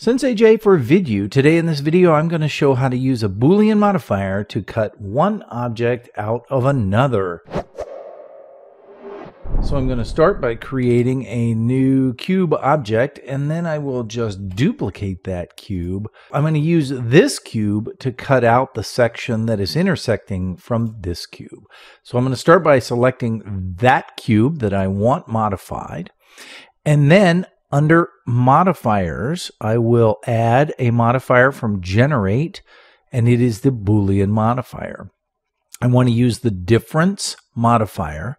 Sensei J for Vidyuu. Today in this video I'm going to show how to use a boolean modifier to cut one object out of another. So I'm going to start by creating a new cube object and then I will just duplicate that cube. I'm going to use this cube to cut out the section that is intersecting from this cube. So I'm going to start by selecting that cube that I want modified and then under modifiers, I will add a modifier from generate, and it is the Boolean modifier. I want to use the difference modifier,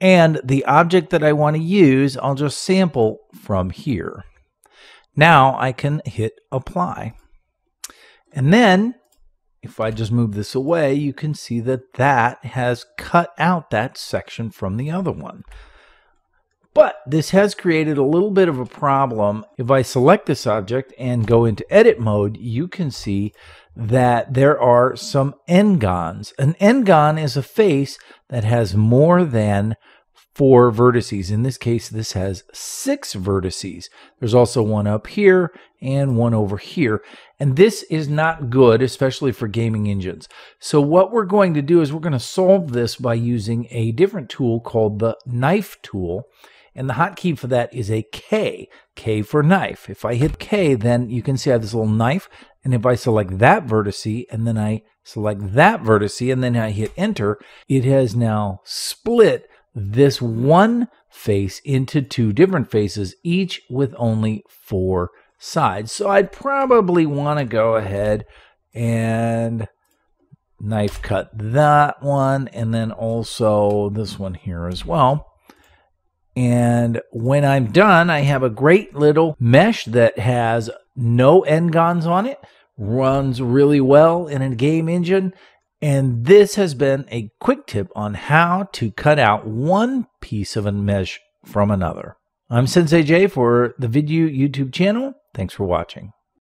and the object that I want to use, I'll just sample from here. Now I can hit apply. And then if I just move this away, you can see that that has cut out that section from the other one. But this has created a little bit of a problem. If I select this object and go into edit mode, you can see that there are some n-gons. An n-gon is a face that has more than four vertices. In this case, this has six vertices. There's also one up here and one over here. And this is not good, especially for gaming engines. So what we're going to do is we're going to solve this by using a different tool called the knife tool. And the hotkey for that is a K, K for knife. If I hit K, then you can see I have this little knife. And if I select that vertice and then I select that vertice and then I hit enter, it has now split this one face into two different faces, each with only four sides. So I'd probably want to go ahead and knife cut that one and then also this one here as well. And when I'm done, I have a great little mesh that has no n-gons on it, runs really well in a game engine. And this has been a quick tip on how to cut out one piece of a mesh from another. I'm Sensei J for the Vidyuu YouTube channel. Thanks for watching.